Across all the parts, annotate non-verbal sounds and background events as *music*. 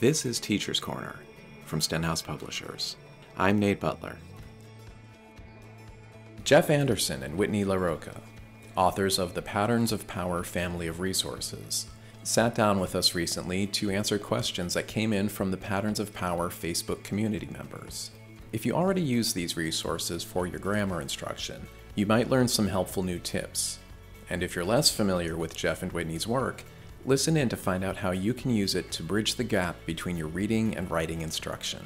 This is Teacher's Corner from Stenhouse Publishers. I'm Nate Butler. Jeff Anderson and Whitney LaRocca, authors of the Patterns of Power family of resources, sat down with us recently to answer questions that came in from the Patterns of Power Facebook community members. If you already use these resources for your grammar instruction, you might learn some helpful new tips. And if you're less familiar with Jeff and Whitney's work, listen in to find out how you can use it to bridge the gap between your reading and writing instruction.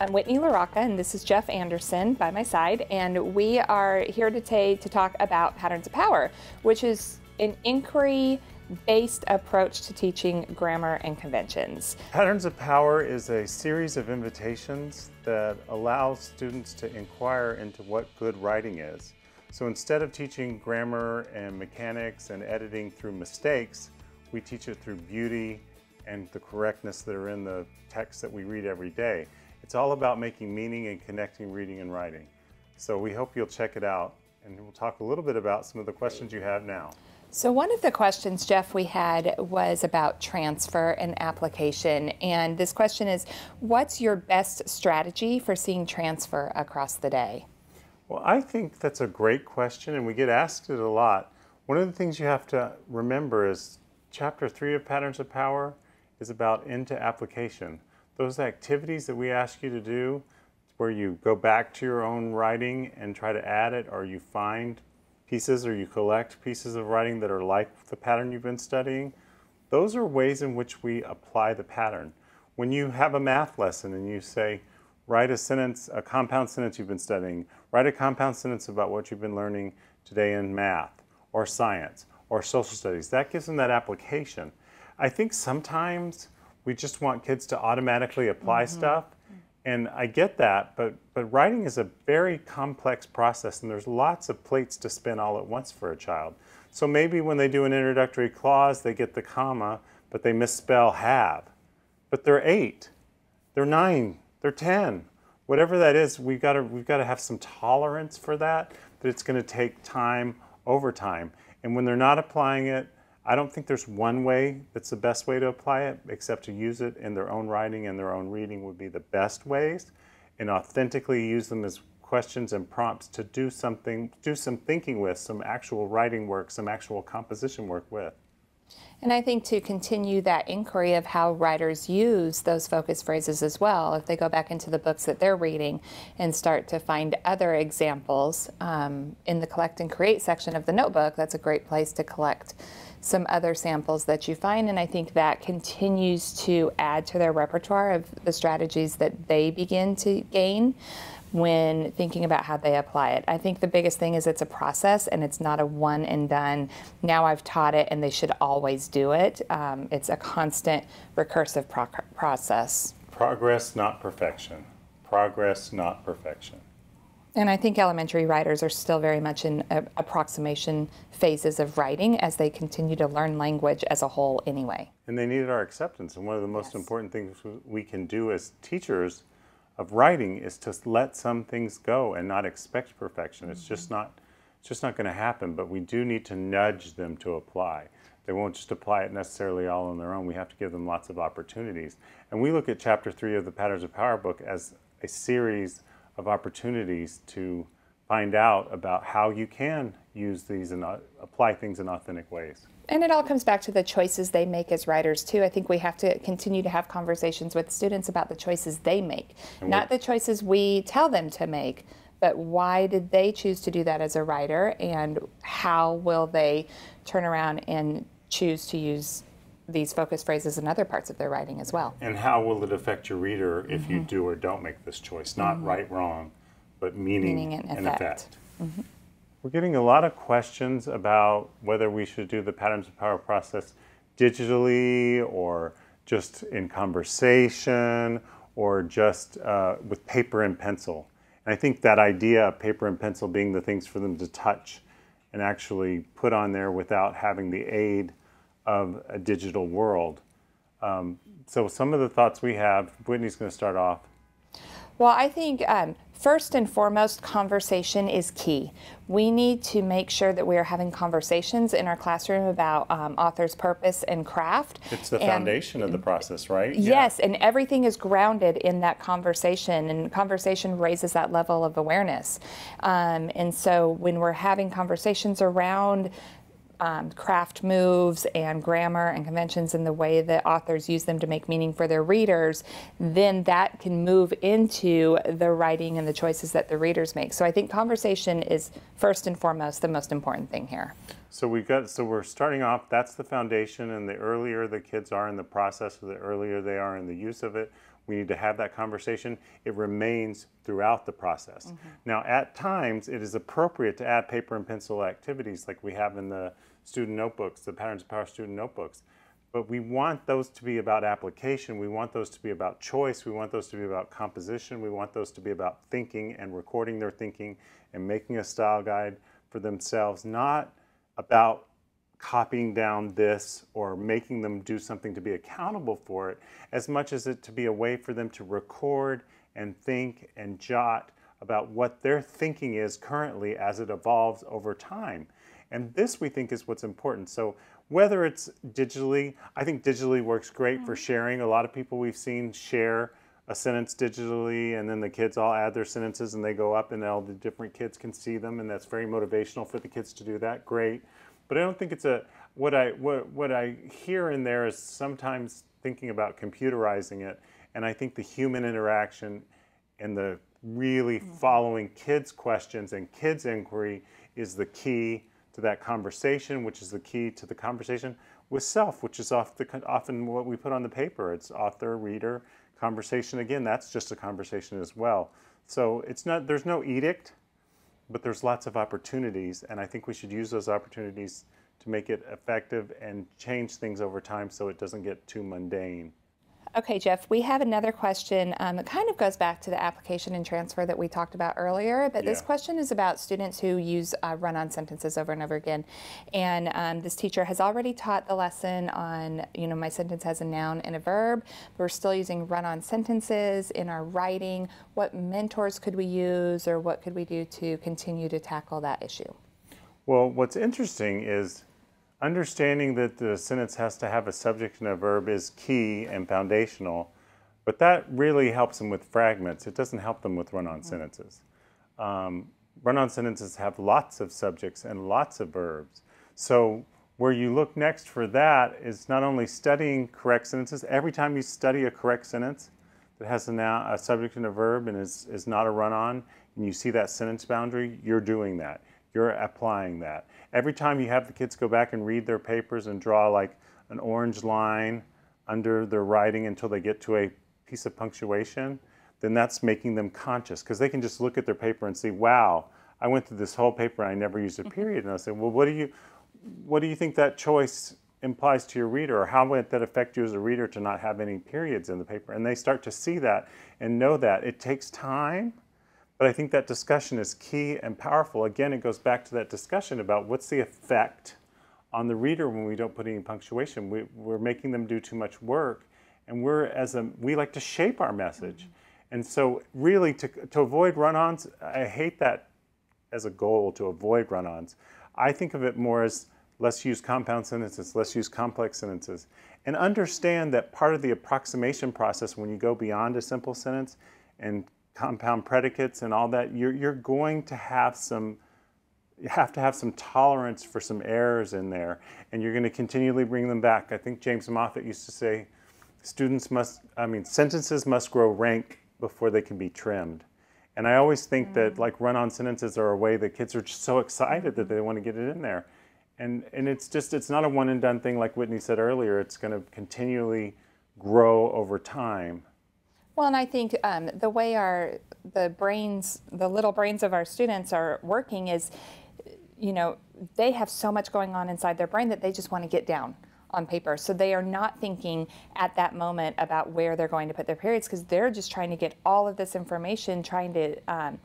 I'm Whitney LaRocca, and this is Jeff Anderson by my side, and we are here today to talk about Patterns of Power, which is an inquiry based approach to teaching grammar and conventions. Patterns of Power is a series of invitations that allow students to inquire into what good writing is. So instead of teaching grammar and mechanics and editing through mistakes, we teach it through beauty and the correctness that are in the text that we read every day. It's all about making meaning and connecting reading and writing. So we hope you'll check it out and we'll talk a little bit about some of the questions you have now. So, one of the questions, Jeff, we had was about transfer and application. And this question is What's your best strategy for seeing transfer across the day? Well, I think that's a great question, and we get asked it a lot. One of the things you have to remember is chapter three of Patterns of Power is about into application. Those activities that we ask you to do, where you go back to your own writing and try to add it, or you find pieces or you collect pieces of writing that are like the pattern you've been studying, those are ways in which we apply the pattern. When you have a math lesson and you say, write a sentence, a compound sentence you've been studying, write a compound sentence about what you've been learning today in math or science or social studies, that gives them that application. I think sometimes we just want kids to automatically apply mm-hmm. stuff and I get that, but, but writing is a very complex process, and there's lots of plates to spin all at once for a child. So maybe when they do an introductory clause, they get the comma, but they misspell have. But they're eight, they're nine, they're 10. Whatever that is, we've got to, we've got to have some tolerance for that, that it's going to take time over time. And when they're not applying it, I don't think there's one way that's the best way to apply it, except to use it in their own writing and their own reading would be the best ways, and authentically use them as questions and prompts to do something, do some thinking with, some actual writing work, some actual composition work with. And I think to continue that inquiry of how writers use those focus phrases as well, if they go back into the books that they're reading and start to find other examples um, in the collect and create section of the notebook, that's a great place to collect some other samples that you find. And I think that continues to add to their repertoire of the strategies that they begin to gain when thinking about how they apply it. I think the biggest thing is it's a process and it's not a one and done. Now I've taught it and they should always do it. Um, it's a constant recursive pro process. Progress, not perfection. Progress, not perfection. And I think elementary writers are still very much in approximation phases of writing as they continue to learn language as a whole anyway. And they needed our acceptance. And one of the most yes. important things we can do as teachers of writing is to let some things go and not expect perfection. Mm-hmm. It's just mm-hmm. not it's just not going to happen, but we do need to nudge them to apply. They won't just apply it necessarily all on their own. We have to give them lots of opportunities. And we look at chapter 3 of the Patterns of Power book as a series of opportunities to find out about how you can use these and uh, apply things in authentic ways. And it all comes back to the choices they make as writers too. I think we have to continue to have conversations with students about the choices they make, and not the choices we tell them to make, but why did they choose to do that as a writer and how will they turn around and choose to use these focus phrases in other parts of their writing as well. And how will it affect your reader if mm-hmm. you do or don't make this choice? Not mm-hmm. right, wrong, but meaning, meaning and, and effect. effect. Mm-hmm. We're getting a lot of questions about whether we should do the patterns of power process digitally or just in conversation or just uh, with paper and pencil. And I think that idea of paper and pencil being the things for them to touch and actually put on there without having the aid of a digital world. Um, so some of the thoughts we have, Whitney's going to start off. Well, I think um, first and foremost, conversation is key. We need to make sure that we are having conversations in our classroom about um, author's purpose and craft. It's the And- foundation of the process, right? Yeah. Yes, and everything is grounded in that conversation, and conversation raises that level of awareness. Um, and so when we're having conversations around um, craft moves and grammar and conventions and the way that authors use them to make meaning for their readers, then that can move into the writing and the choices that the readers make. So I think conversation is first and foremost the most important thing here. So we've got so we're starting off. That's the foundation, and the earlier the kids are in the process, the earlier they are in the use of it. We need to have that conversation. It remains throughout the process. Mm-hmm. Now, at times, it is appropriate to add paper and pencil activities like we have in the student notebooks, the Patterns of Power student notebooks. But we want those to be about application. We want those to be about choice. We want those to be about composition. We want those to be about thinking and recording their thinking and making a style guide for themselves, not about copying down this or making them do something to be accountable for it, as much as it to be a way for them to record and think and jot about what their thinking is currently as it evolves over time. And this we think is what's important. So whether it's digitally, I think digitally works great for mm-hmm. sharing. A lot of people we've seen share a sentence digitally and then the kids all add their sentences and they go up and all the different kids can see them and that's very motivational for the kids to do that. Great. But I don't think it's a what I what what I hear in there is sometimes thinking about computerizing it. And I think the human interaction and the really mm-hmm. following kids questions and kids inquiry is the key to that conversation which is the key to the conversation with self which is off the, often what we put on the paper. It's author reader conversation. Again that's just a conversation as well. So it's not there's no edict but there's lots of opportunities and i think we should use those opportunities to make it effective and change things over time so it doesn't get too mundane Okay, Jeff, we have another question um, that kind of goes back to the application and transfer that we talked about earlier. But this question is about students who use uh, run on sentences over and over again. And um, this teacher has already taught the lesson on, you know, my sentence has a noun and a verb. But we're still using run on sentences in our writing. What mentors could we use or what could we do to continue to tackle that issue? Well, what's interesting is understanding that the sentence has to have a subject and a verb is key and foundational, but that really helps them with fragments. It doesn't help them with run on sentences. Um, run on sentences have lots of subjects and lots of verbs. So, where you look next for that is not only studying correct sentences, every time you study a correct sentence that has a, noun, a subject and a verb and is, is not a run on, and you see that sentence boundary, you're doing that. You're applying that. Every time you have the kids go back and read their papers and draw like an orange line under their writing until they get to a piece of punctuation, then that's making them conscious because they can just look at their paper and see, wow, I went through this whole paper and I never used a mm-hmm. period. And I say, well, what do you, what do you think that choice implies to your reader, or how might that affect you as a reader to not have any periods in the paper? And they start to see that and know that it takes time. But I think that discussion is key and powerful. Again, it goes back to that discussion about what's the effect on the reader when we don't put any punctuation. We, we're making them do too much work, and we're as a we like to shape our message, mm-hmm. and so really to to avoid run-ons, I hate that as a goal to avoid run-ons. I think of it more as let's use compound sentences, let's use complex sentences, and understand that part of the approximation process when you go beyond a simple sentence and compound predicates and all that, you're, you're going to have some you have to have some tolerance for some errors in there, and you're going to continually bring them back. I think James Moffett used to say, students must, I mean, sentences must grow rank before they can be trimmed. And I always think that mm. like run-on sentences are a way that kids are just so excited that they mm-hmm. want to get it in there. And, and it's just, it's not a one and done thing like Whitney said earlier. It's going to continually grow over time. Well, and I think um, the way our the brains, the little brains of our students are working is, you know, they have so much going on inside their brain that they just want to get down on paper. So they are not thinking at that moment about where they're going to put their periods because they're just trying to get all of this information, trying to um,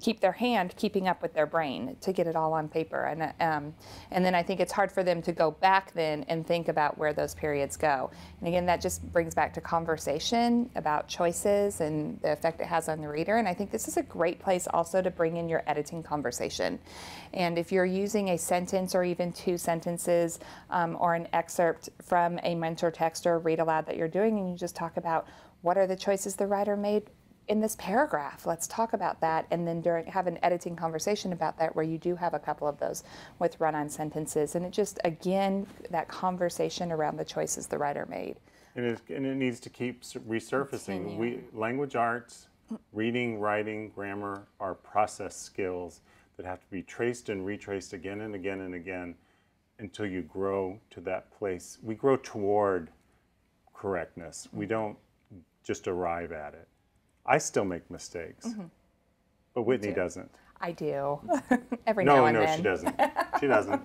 keep their hand keeping up with their brain to get it all on paper. And, um, and then I think it's hard for them to go back then and think about where those periods go. And again, that just brings back to conversation about choices and the effect it has on the reader. And I think this is a great place also to bring in your editing conversation. And if you're using a sentence or even two sentences um, or an excerpt from a mentor text or read aloud that you're doing, and you just talk about what are the choices the writer made in this paragraph. Let's talk about that, and then during have an editing conversation about that, where you do have a couple of those with run-on sentences, and it just again that conversation around the choices the writer made. And it, and it needs to keep resurfacing. We language arts, reading, writing, grammar are process skills that have to be traced and retraced again and again and again until you grow to that place. We grow toward correctness. We don't just arrive at it. I still make mistakes, mm-hmm. but Whitney doesn't. I do. *laughs* Every no, now and no, then. No, she doesn't. *laughs* She doesn't.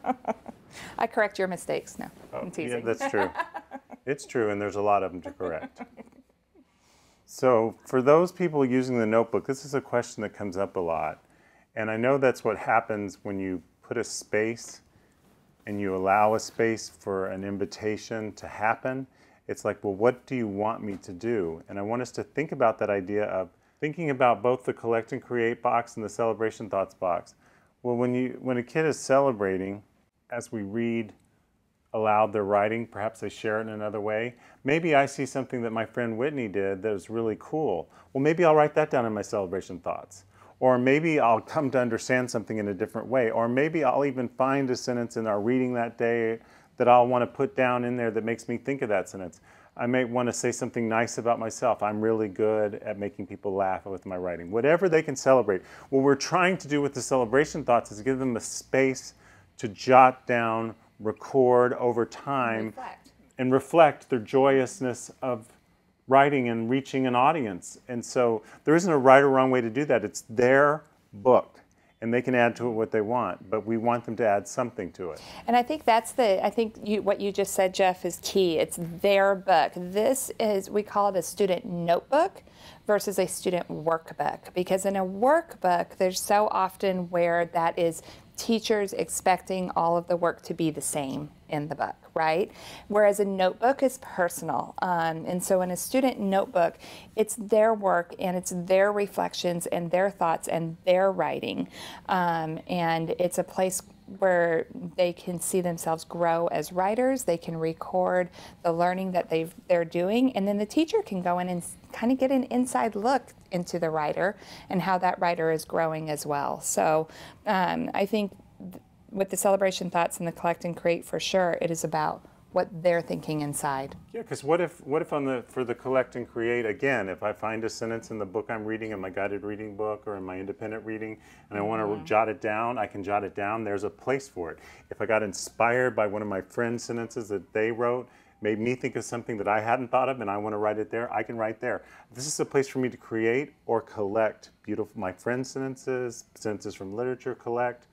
I correct your mistakes. No, oh, I'm teasing. Yeah, that's true. *laughs* it's true, and there's a lot of them to correct. So, for those people using the notebook, this is a question that comes up a lot. And I know that's what happens when you put a space and you allow a space for an invitation to happen it's like, well, what do you want me to do? And I want us to think about that idea of thinking about both the collect and create box and the celebration thoughts box. Well, when you when a kid is celebrating, as we read aloud their writing, perhaps they share it in another way. Maybe I see something that my friend Whitney did that was really cool. Well, maybe I'll write that down in my celebration thoughts. Or maybe I'll come to understand something in a different way. Or maybe I'll even find a sentence in our reading that day that I'll want to put down in there that makes me think of that sentence. I may want to say something nice about myself. I'm really good at making people laugh with my writing. Whatever they can celebrate. What we're trying to do with the celebration thoughts is give them the space to jot down, record over time, reflect. and reflect their joyousness of writing and reaching an audience. And so there isn't a right or wrong way to do that. It's their book and they can add to it what they want, but we want them to add something to it. And I think that's the, I think you, what you just said, Jeff, is key. It's their book. This is, we call it a student notebook versus a student workbook because in a workbook, there's so often where that is teachers expecting all of the work to be the same in the book, right? Whereas a notebook is personal. Um, and so in a student notebook, it's their work and it's their reflections and their thoughts and their writing. Um, and it's a place where they can see themselves grow as writers. They can record the learning that they've, they're doing. And then the teacher can go in and kind of get an inside look into the writer and how that writer is growing as well. So um, I think with the celebration thoughts and the collect and create for sure, it is about what they're thinking inside. Yeah, because what if what if on the for the collect and create again, if I find a sentence in the book I'm reading in my guided reading book or in my independent reading, and I want to mm-hmm. jot it down, I can jot it down. There's a place for it. If I got inspired by one of my friends' sentences that they wrote, made me think of something that I hadn't thought of, and I want to write it there, I can write there. This is a place for me to create or collect beautiful my friends' sentences, sentences from literature, collect,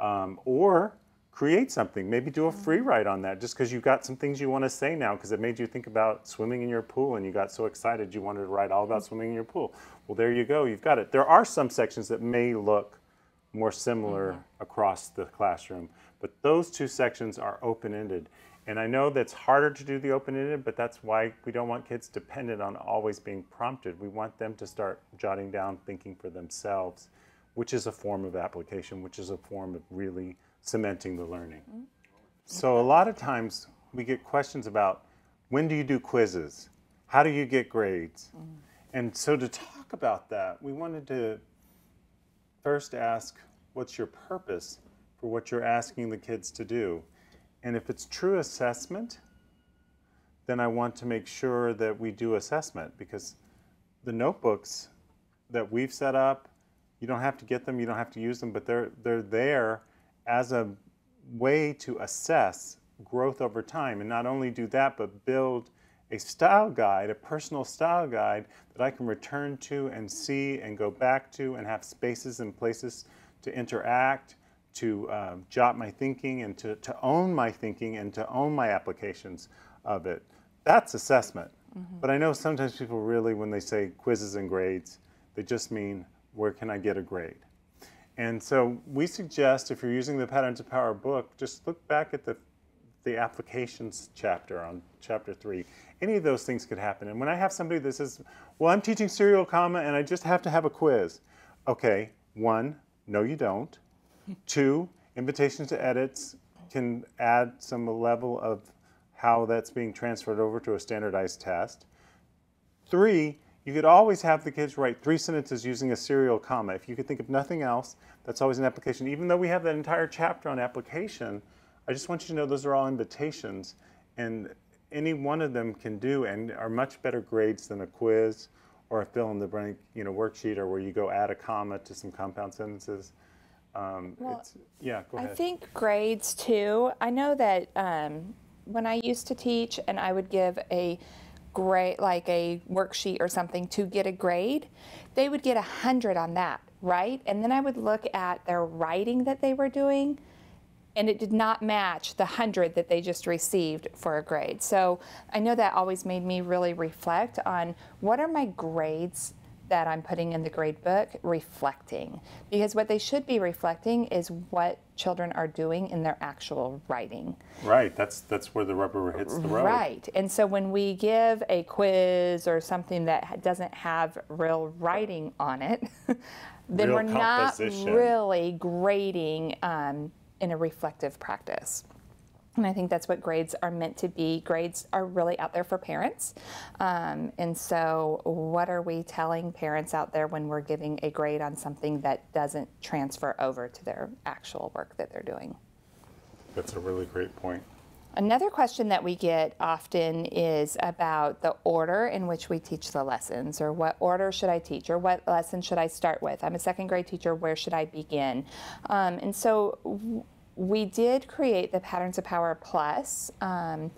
um, or create something. Maybe do a free write on that just because you've got some things you want to say now because it made you think about swimming in your pool and you got so excited you wanted to write all about mm-hmm. swimming in your pool. Well, there you go. You've got it. There are some sections that may look more similar mm-hmm. across the classroom, but those two sections are open ended. And I know that's harder to do the open ended, but that's why we don't want kids dependent on always being prompted. We want them to start jotting down, thinking for themselves, which is a form of application, which is a form of really cementing the learning. Mm-hmm. So a lot of times we get questions about when do you do quizzes? How do you get grades? Mm-hmm. And so to talk about that, we wanted to first ask what's your purpose for what you're asking the kids to do? And if it's true assessment, then I want to make sure that we do assessment because the notebooks that we've set up, you don't have to get them, you don't have to use them, but they're they're there as a way to assess growth over time and not only do that but build a style guide, a personal style guide that I can return to and see and go back to and have spaces and places to interact, to um, jot my thinking and to, to own my thinking and to own my applications of it. That's assessment. Mm-hmm. But I know sometimes people really, when they say quizzes and grades, they just mean where can I get a grade? And so we suggest if you're using the Patterns of Power book, just look back at the the applications chapter on chapter three. Any of those things could happen. And when I have somebody that says, "Well, I'm teaching serial comma and I just have to have a quiz," okay, one, no, you don't. *laughs* Two, invitations to edits can add some level of how that's being transferred over to a standardized test. Three, you could always have the kids write three sentences using a serial comma. If you could think of nothing else, that's always an application. Even though we have that entire chapter on application, I just want you to know those are all invitations, and any one of them can do and are much better grades than a quiz or a fill in the blank, you know, worksheet or where you go add a comma to some compound sentences. Um, Well, it's, yeah, go ahead. I think grades too. I know that um, when I used to teach and I would give a grade, like a worksheet or something to get a grade, they would get a hundred on that, right? And then I would look at their writing that they were doing and it did not match the 100 that they just received for a grade. So I know that always made me really reflect on what are my grades that I'm putting in the grade book reflecting? Because what they should be reflecting is what children are doing in their actual writing. right, that's that's where the rubber hits the road. Right. And so when we give a quiz or something that doesn't have real writing on it, *laughs* then Real we're not really grading um, in a reflective practice. And I think that's what grades are meant to be. Grades are really out there for parents. Um, and so, what are we telling parents out there when we're giving a grade on something that doesn't transfer over to their actual work that they're doing? That's a really great point. Another question that we get often is about the order in which we teach the lessons, or what order should I teach, or what lesson should I start with? I'm a second grade teacher, where should I begin? Um, and so we did create the Patterns of Power Plus. Um,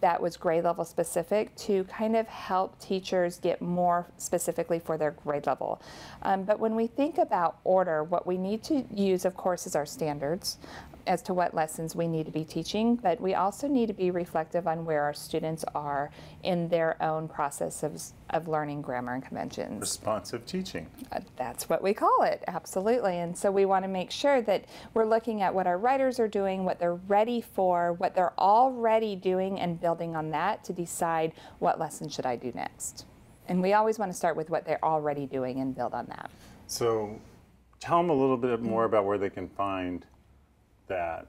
that was grade level specific to kind of help teachers get more specifically for their grade level. Um, but when we think about order, what we need to use, of course, is our standards as to what lessons we need to be teaching, but we also need to be reflective on where our students are in their own process of, of learning grammar and conventions. Responsive teaching. Uh, That's what we call it, absolutely. And so we want to make sure that we're looking at what our writers are doing, what they're ready for, what they're already doing, and building on that to decide what lesson should I do next. And we always want to start with what they're already doing and build on that. So, tell them a little bit more about where they can find that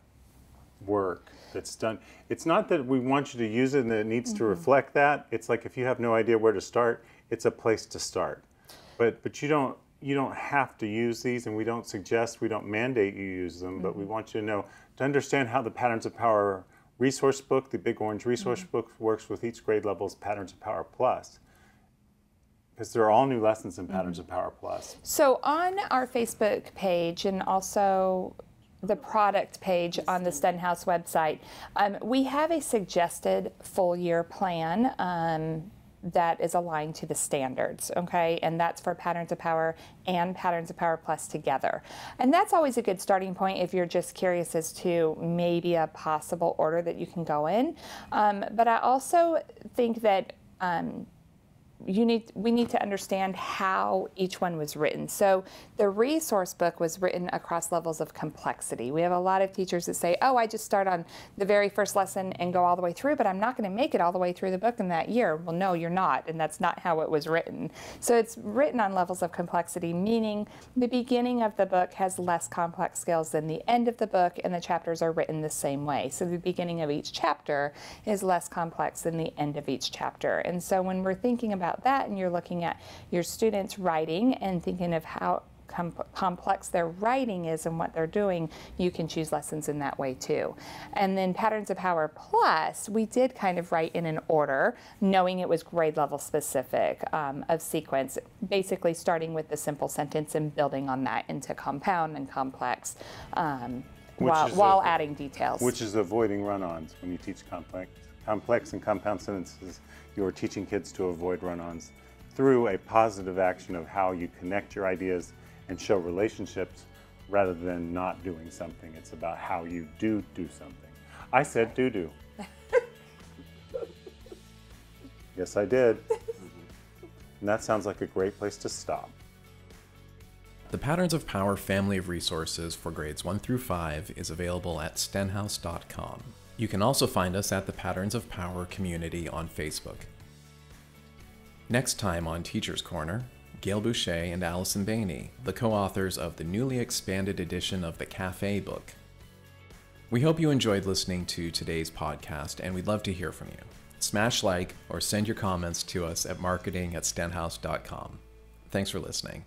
work that's done. It's not that we want you to use it and that it needs to mm-hmm. reflect that. It's like if you have no idea where to start, it's a place to start. But but you don't you don't have to use these, and we don't suggest, we don't mandate you use them. But we mm-hmm. want you to know to understand how the Patterns of Power resource book, the Big Orange resource mm-hmm. book, works with each grade level's Patterns of Power Plus. Because there are all new lessons in Patterns of Power Plus. So on our Facebook page and also the product page on the Stenhouse website, um, we have a suggested full year plan. Um, that is aligned to the standards, okay? And that's for Patterns of Power and Patterns of Power Plus together. And that's always a good starting point if you're just curious as to maybe a possible order that you can go in. Um, but I also think that um, you need we need to understand how each one was written. So the resource book was written across levels of complexity. We have a lot of teachers that say, "Oh, I just start on the very first lesson and go all the way through, but I'm not going to make it all the way through the book in that year." Well, no, you're not, and that's not how it was written. So it's written on levels of complexity, meaning the beginning of the book has less complex skills than the end of the book, and the chapters are written the same way. So the beginning of each chapter is less complex than the end of each chapter. And so when we're thinking about that and you're looking at your students' writing and thinking of how com- complex their writing is and what they're doing, you can choose lessons in that way too. And then Patterns of Power Plus, we did kind of write in an order, knowing it was grade level specific um, of sequence, basically starting with the simple sentence and building on that into compound and complex. Um, while, while adding details. which is avoiding run-ons when you teach complex, complex and compound sentences. You're teaching kids to avoid run-ons through a positive action of how you connect your ideas and show relationships rather than not doing something. It's about how you do do something. I said do do. *laughs* yes, I did. And that sounds like a great place to stop. The Patterns of Power family of resources for grades 1 through 5 is available at stenhouse.com. You can also find us at the Patterns of Power community on Facebook. Next time on Teacher's Corner, Gail Boushey and Allison Behne, the co authors of the newly expanded edition of the Cafe book. We hope you enjoyed listening to today's podcast, and we'd love to hear from you. Smash like or send your comments to us at marketing at stenhouse.com. Thanks for listening.